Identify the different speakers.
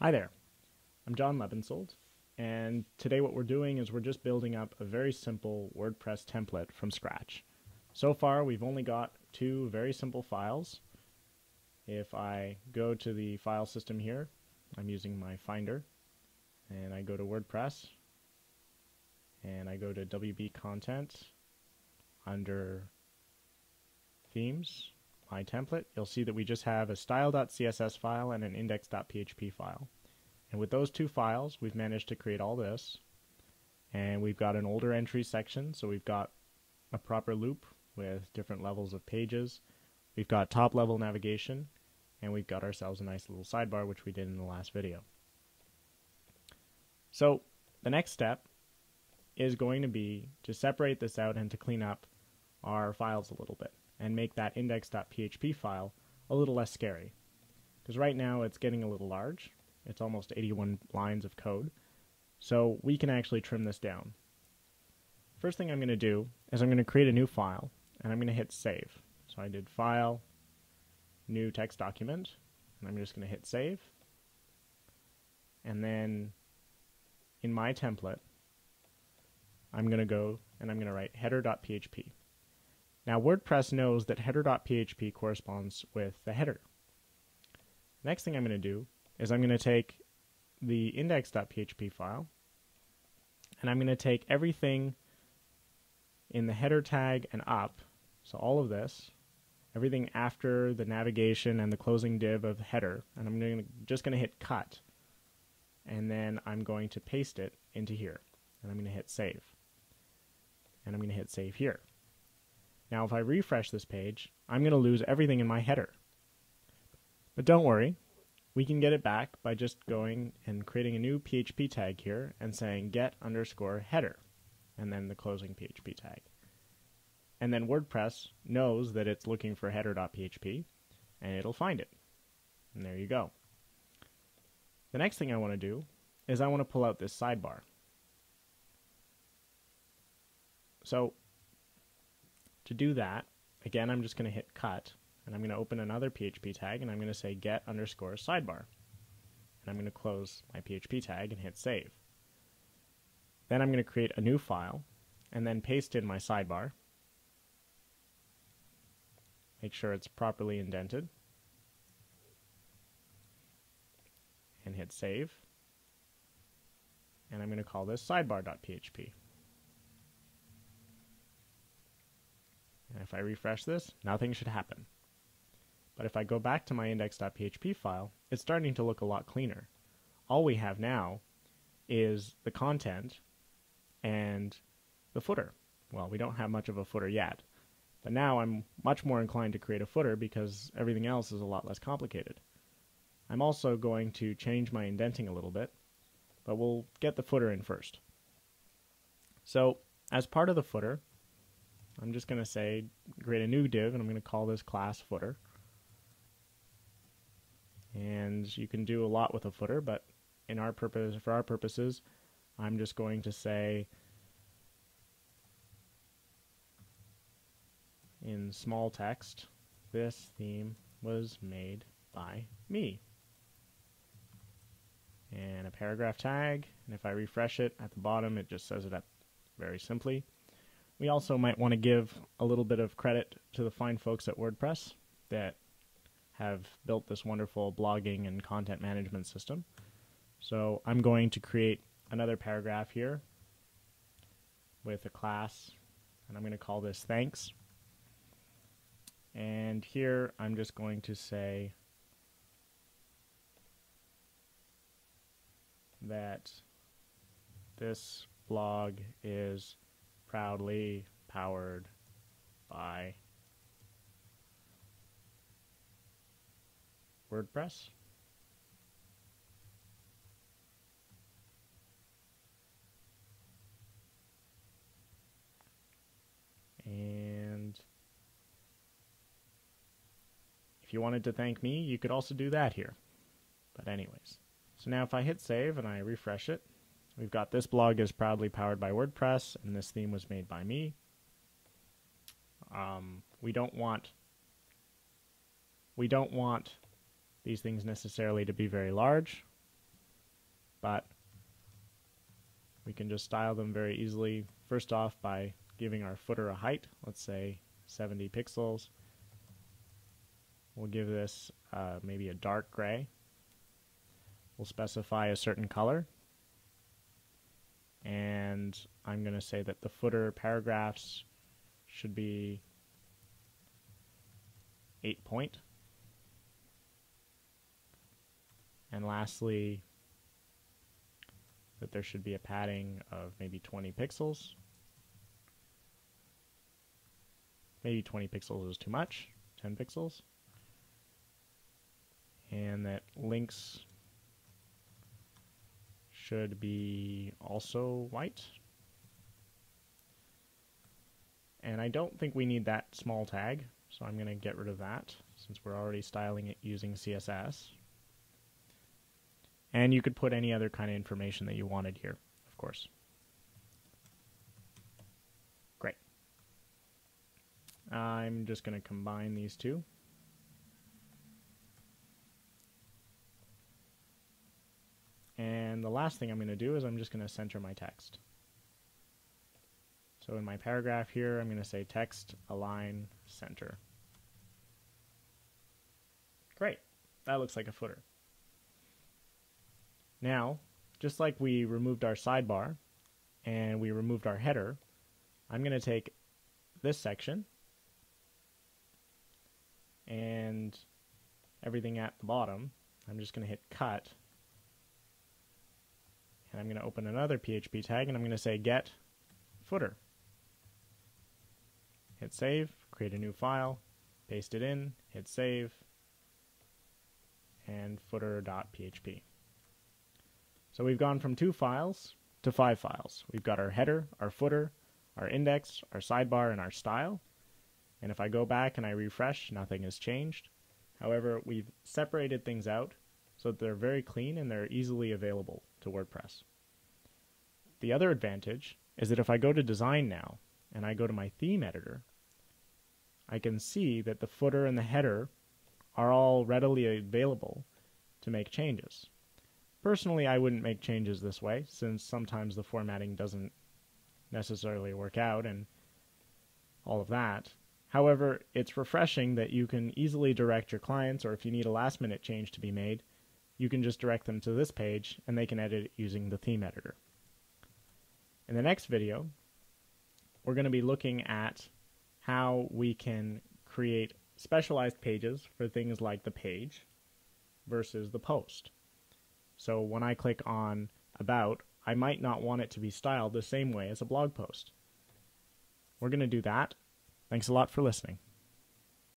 Speaker 1: Hi there, I'm John Lebensold, and today what we're doing is we're just building up a very simple WordPress template from scratch. So far we've only got two very simple files. If I go to the file system here, I'm using my Finder, and I go to WordPress, and I go to WP Content under Themes, my template, you'll see that we just have a style.css file and an index.php file. And with those two files, we've managed to create all this. And we've got an older entry section, so we've got a proper loop with different levels of pages. We've got top level navigation, and we've got ourselves a nice little sidebar, which we did in the last video. So the next step is going to be to separate this out and to clean up our files a little bit and make that index.php file a little less scary. Because right now it's getting a little large. It's almost 81 lines of code. So we can actually trim this down. First thing I'm going to do is I'm going to create a new file and I'm going to hit save. So I did file, new text document, and I'm just going to hit save. And then in my template, I'm going to go and I'm going to write header.php. Now WordPress knows that header.php corresponds with the header. Next thing I'm going to do is I'm going to take the index.php file and I'm going to take everything in the header tag and up, so all of this, everything after the navigation and the closing div of header, and I'm to, just going to hit cut, and then I'm going to paste it into here, and I'm going to hit save, and I'm going to hit save here. Now if I refresh this page, I'm going to lose everything in my header. But don't worry, we can get it back by just going and creating a new PHP tag here and saying get underscore header, and then the closing PHP tag. And then WordPress knows that it's looking for header.php, and it'll find it. And there you go. The next thing I want to do is I want to pull out this sidebar. So to do that, again, I'm just going to hit cut, and I'm going to open another PHP tag, and I'm going to say get underscore sidebar. And I'm going to close my PHP tag and hit save. Then I'm going to create a new file, and then paste in my sidebar. Make sure it's properly indented. And hit save. And I'm going to call this sidebar.php. And if I refresh this, nothing should happen. But if I go back to my index.php file, it's starting to look a lot cleaner. All we have now is the content and the footer. Well, we don't have much of a footer yet, but now I'm much more inclined to create a footer because everything else is a lot less complicated. I'm also going to change my indenting a little bit, but we'll get the footer in first. So, as part of the footer, I'm just going to say create a new div and I'm going to call this class footer. And you can do a lot with a footer, but in our purpose for our purposes, I'm just going to say in small text, this theme was made by me. And a paragraph tag, and if I refresh it at the bottom, it just says it up very simply. We also might want to give a little bit of credit to the fine folks at WordPress that have built this wonderful blogging and content management system. So I'm going to create another paragraph here with a class, and I'm going to call this thanks. And here I'm just going to say that this blog is proudly powered by WordPress. And if you wanted to thank me, you could also do that here. But anyways. So now if I hit save and I refresh it, We've got this blog is proudly powered by WordPress, and this theme was made by me. Um, we don't want we don't want these things necessarily to be very large, but we can just style them very easily. First off, by giving our footer a height, let's say 70 pixels. We'll give this uh, maybe a dark gray. We'll specify a certain color. And I'm going to say that the footer paragraphs should be 8 point. And lastly, that there should be a padding of maybe 20 pixels. Maybe 20 pixels is too much, 10 pixels. And that links should be also white. And I don't think we need that small tag, so I'm going to get rid of that since we're already styling it using CSS. And you could put any other kind of information that you wanted here, of course. Great. I'm just going to combine these two. And the last thing I'm going to do is I'm just going to center my text. So in my paragraph here, I'm going to say text align center. Great. That looks like a footer. Now, just like we removed our sidebar and we removed our header, I'm going to take this section and everything at the bottom. I'm just going to hit cut and I'm going to open another PHP tag and I'm going to say get footer. Hit save, create a new file, paste it in, hit save, and footer.php. So we've gone from two files to five files. We've got our header, our footer, our index, our sidebar, and our style. And if I go back and I refresh, nothing has changed. However, we've separated things out so that they're very clean and they're easily available to WordPress. The other advantage is that if I go to design now and I go to my theme editor, I can see that the footer and the header are all readily available to make changes. Personally, I wouldn't make changes this way, since sometimes the formatting doesn't necessarily work out and all of that. However, it's refreshing that you can easily direct your clients, or if you need a last minute change to be made, you can just direct them to this page and they can edit it using the theme editor. In the next video, we're going to be looking at how we can create specialized pages for things like the page versus the post. So when I click on About, I might not want it to be styled the same way as a blog post. We're going to do that. Thanks a lot for listening.